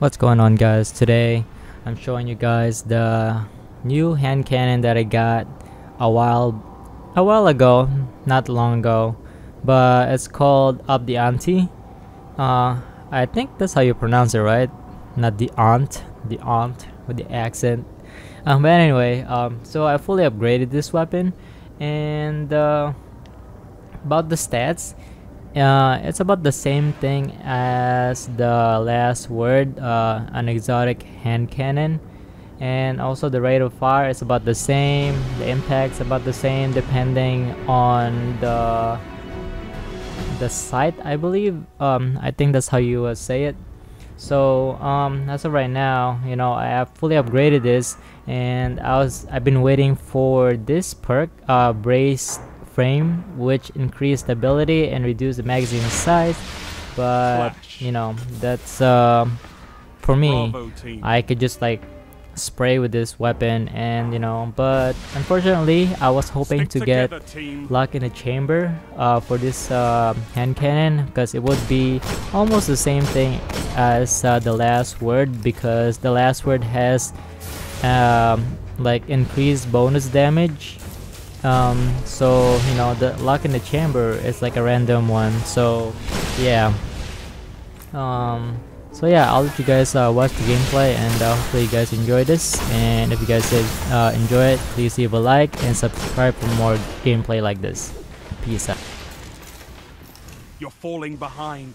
What's going on guys? Today I'm showing you guys the new hand cannon that I got a while a while ago, not long ago, but it's called Up the Ante. Uh, I think that's how you pronounce it, right? Not the aunt, the aunt with the accent. Um, but anyway, um, so I fully upgraded this weapon, and uh, about the stats, uh, it's about the same thing as the last word, uh, an exotic hand cannon. And also the rate of fire is about the same, the impact's about the same depending on the the sight I believe. Um, I think that's how you uh, say it. So um, as of right now, you know, I have fully upgraded this and I was I've been waiting for this perk, uh, brace frame which increase stability and reduce the magazine size. But Flash. you know that's uh, for me I could just like spray with this weapon and you know but unfortunately I was hoping Stick to get luck in the chamber uh, for this uh, hand cannon because it would be almost the same thing as uh, the last word because the last word has um, like increased bonus damage um, so you know the luck in the chamber is like a random one. So yeah. Um, so yeah I'll let you guys uh, watch the gameplay and uh, hopefully you guys enjoy this. And if you guys did uh, enjoy it please leave a like and subscribe for more gameplay like this. Peace out. You're falling behind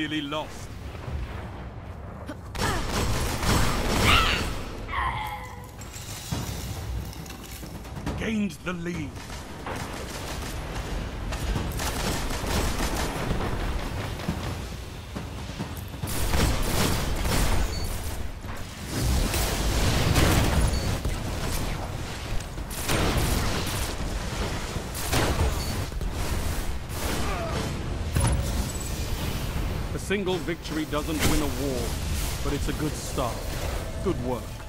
Nearly lost. Gained the lead. Single victory doesn't win a war, but it's a good start. Good work.